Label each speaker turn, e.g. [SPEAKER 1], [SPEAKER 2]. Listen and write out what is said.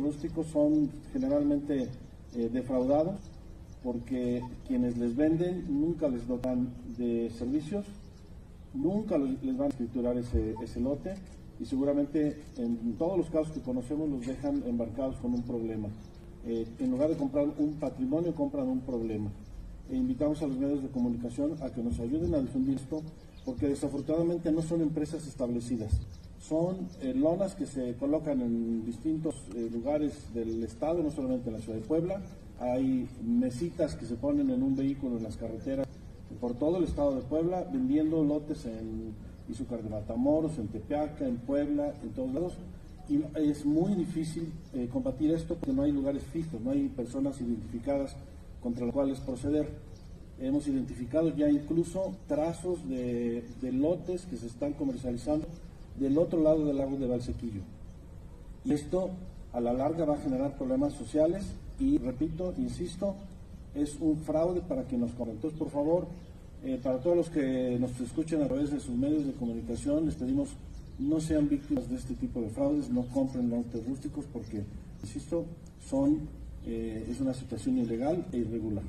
[SPEAKER 1] rústicos son generalmente eh, defraudados porque quienes les venden nunca les dotan de servicios, nunca les van a escriturar ese, ese lote y seguramente en todos los casos que conocemos los dejan embarcados con un problema. Eh, en lugar de comprar un patrimonio, compran un problema. E invitamos a los medios de comunicación a que nos ayuden a difundir esto, porque desafortunadamente no son empresas establecidas. Son eh, lonas que se colocan en distintos eh, lugares del estado, no solamente en la ciudad de Puebla. Hay mesitas que se ponen en un vehículo en las carreteras por todo el estado de Puebla, vendiendo lotes en Izúcar de Matamoros, en Tepeaca, en Puebla, en todos lados. Y es muy difícil eh, combatir esto porque no hay lugares fijos, no hay personas identificadas contra las cuales proceder. Hemos identificado ya incluso trazos de, lotes que se están comercializando del otro lado del lago de Valsequillo. Y esto a la larga va a generar problemas sociales y, repito, insisto, es un fraude para quien nos. Entonces, por favor, eh, para todos los que nos escuchen a través de sus medios de comunicación, les pedimos no sean víctimas de este tipo de fraudes, no compren lotes rústicos porque, insisto, son, eh, es una situación ilegal e irregular.